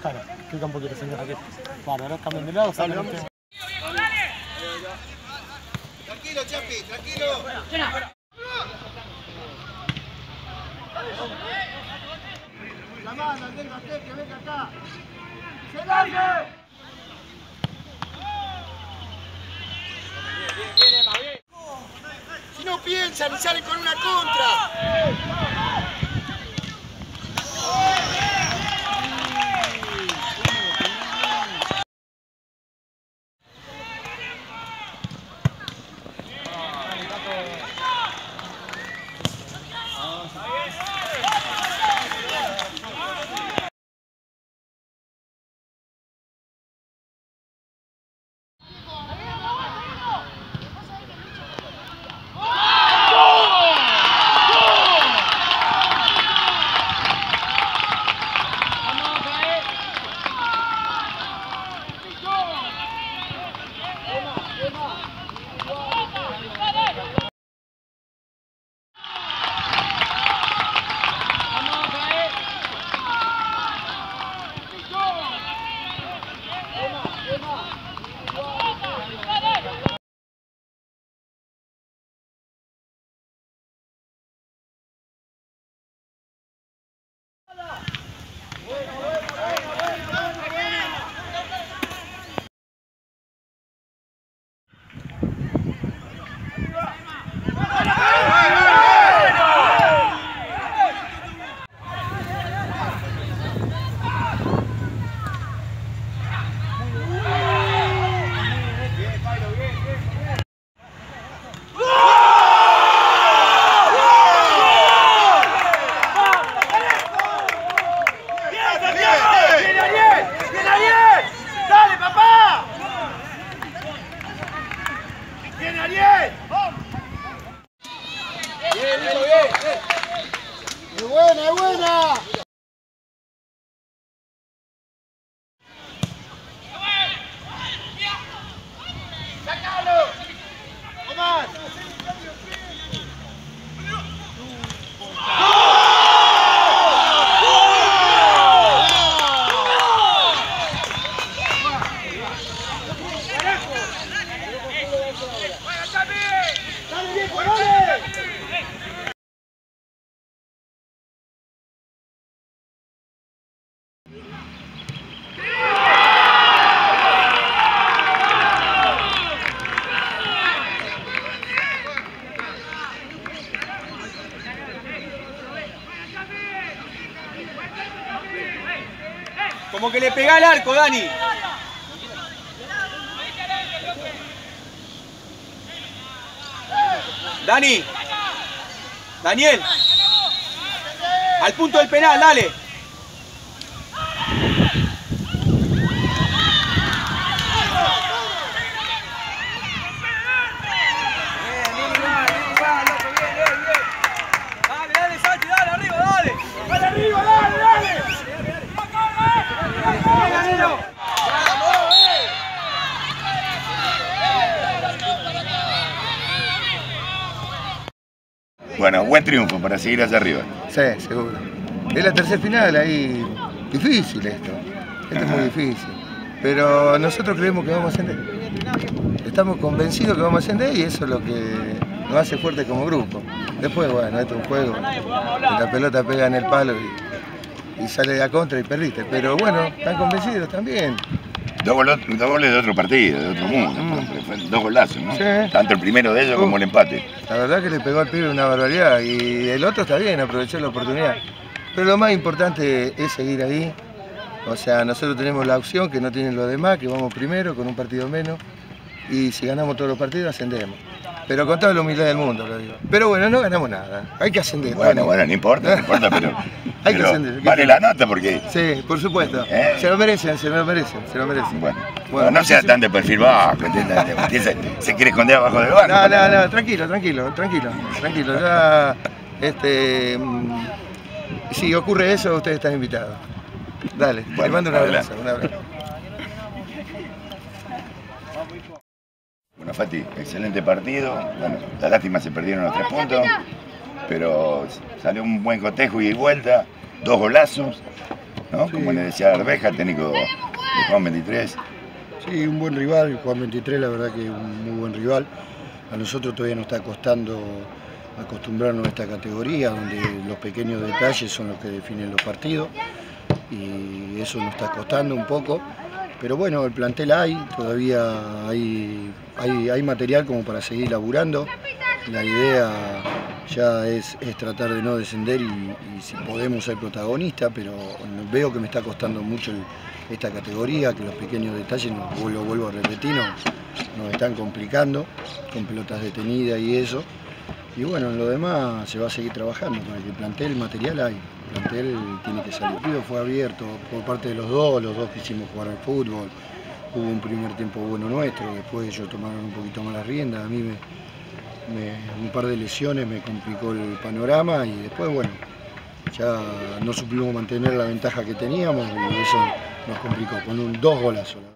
Claro, explica un poquito, señor. Aquí. Ahora cambien de lado. Tranquilo, Chapi, tranquilo. Llamada, venga, que venga acá. ¡Se largue! Si no piensan salen con una contra. Como que le pegá al arco, Dani. Dani. Daniel. Al punto del penal, dale. Dale, dale, Santi, dale, arriba, dale. ¡Dale arriba, dale, dale! Bueno, buen triunfo para seguir hacia arriba. Sí, seguro. Es la tercera final ahí. Difícil esto. Esto es muy difícil. Pero nosotros creemos que vamos a ascender. Estamos convencidos que vamos a ascender y eso es lo que nos hace fuerte como grupo. Después, bueno, esto es un juego. que La pelota pega en el palo y, y sale de a contra y perdiste. Pero bueno, están convencidos también. Dos, goles de otro partido, de otro mundo. Mm. Dos golazos, ¿no? Sí. Tanto el primero de ellos como el empate. La verdad que le pegó al pibe una barbaridad y el otro está bien, aprovechó la oportunidad. Pero lo más importante es seguir ahí. O sea, nosotros tenemos la opción que no tienen los demás, que vamos primero con un partido menos. Y si ganamos todos los partidos, ascendemos. Pero con toda la humildad del mundo, lo digo. Pero bueno, no ganamos nada. Hay que ascender. Bueno, bueno, no importa, no importa, pero, Hay que ascender, ¿qué vale la nota porque, Sí, por supuesto. ¿Eh? Se lo merecen, se lo merecen, se lo merecen. bueno, Bueno, no sea tan de perfil bajo. Se, se quiere esconder abajo del banco. No, no, no, tranquilo, tranquilo, tranquilo, tranquilo. Ya, este, mm, si ocurre eso, ustedes están invitados. Dale, te Bueno, mando un abrazo, un abrazo. Bueno, Fati, excelente partido. Bueno, la lástima se perdieron los tres puntos. Pero salió un buen cotejo y vuelta, dos golazos, ¿no? Como le decía Arbeja, técnico de Juan 23. Sí, un buen rival, Juan 23 la verdad que es un muy buen rival. A nosotros todavía nos está costando acostumbrarnos a esta categoría, donde los pequeños detalles son los que definen los partidos y eso nos está costando un poco. Pero bueno, el plantel hay, todavía hay, hay, hay material como para seguir laburando. La idea ya es, es tratar de no descender y, si podemos ser protagonistas, pero veo que me está costando mucho esta categoría, que los pequeños detalles, nos, lo vuelvo a repetir, nos, nos están complicando con pelotas detenidas y eso. Y bueno, en lo demás se va a seguir trabajando, con el plantel material hay, el plantel tiene que salir. El fue abierto por parte de los dos, los dos quisimos jugar al fútbol, hubo un primer tiempo bueno nuestro, después ellos tomaron un poquito más las riendas, a mí me- un par de lesiones me complicó el panorama y después bueno, ya no supimos mantener la ventaja que teníamos y eso nos complicó con un, dos golazos.